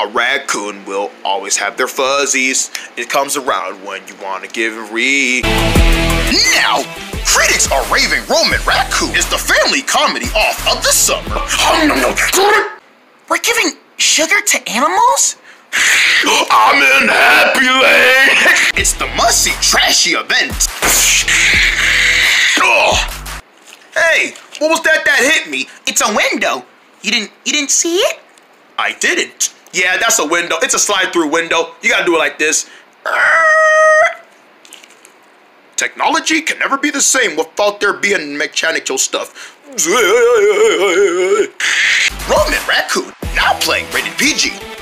A raccoon will always have their fuzzies. It comes around when you want to give a read. Now, critics are raving Roman Raccoon is the family comedy off of the summer. We're giving sugar to animals? I'm in happy lane. it's the must-see trashy event. Hey, what was that that hit me? It's a window. You didn't you didn't see it? I didn't. Yeah, that's a window. It's a slide-through window. You gotta do it like this. Technology can never be the same without there being mechanical stuff. Roman Raccoon, now playing rated PG.